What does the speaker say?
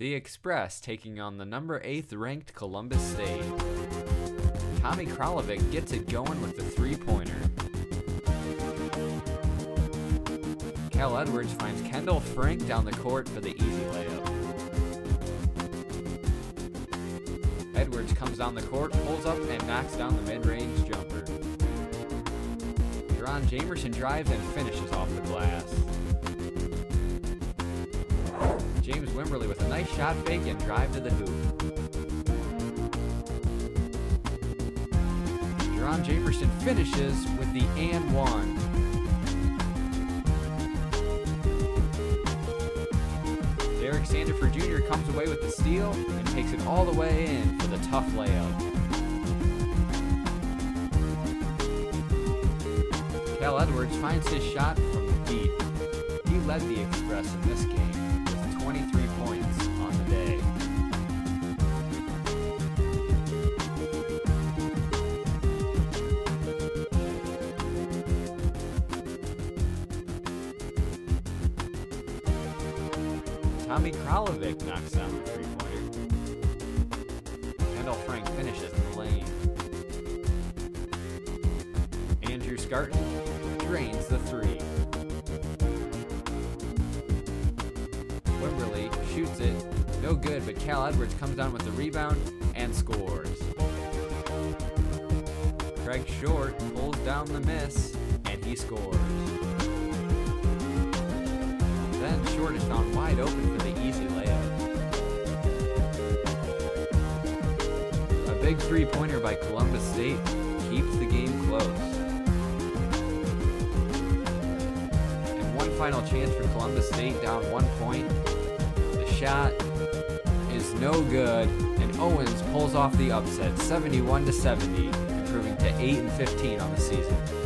The Express taking on the number 8th ranked Columbus State. Tommy Kralovic gets it going with the three pointer. Cal Edwards finds Kendall Frank down the court for the easy layup. Edwards comes down the court, pulls up, and knocks down the mid range jumper. Jerron Jamerson drives and finishes off the glass. James Wimberly with a nice shot fake and drive to the hoop. Jerron Jamerson finishes with the and one. Derek Sandiford Jr. comes away with the steal and takes it all the way in for the tough layup. Cal Edwards finds his shot from the deep. He led the Express in this game 23 points on the day. Tommy Kralovic knocks down the three-pointer. Kendall Frank finishes in the lane. Andrew Scarton drains the three. Shoots it, no good, but Cal Edwards comes down with the rebound and scores. Craig Short pulls down the miss, and he scores. Then Short is found wide open for the easy layup. A big three-pointer by Columbus State keeps the game close. And one final chance for Columbus State down one point. Shot is no good, and Owens pulls off the upset, 71 to 70, improving to 8 and 15 on the season.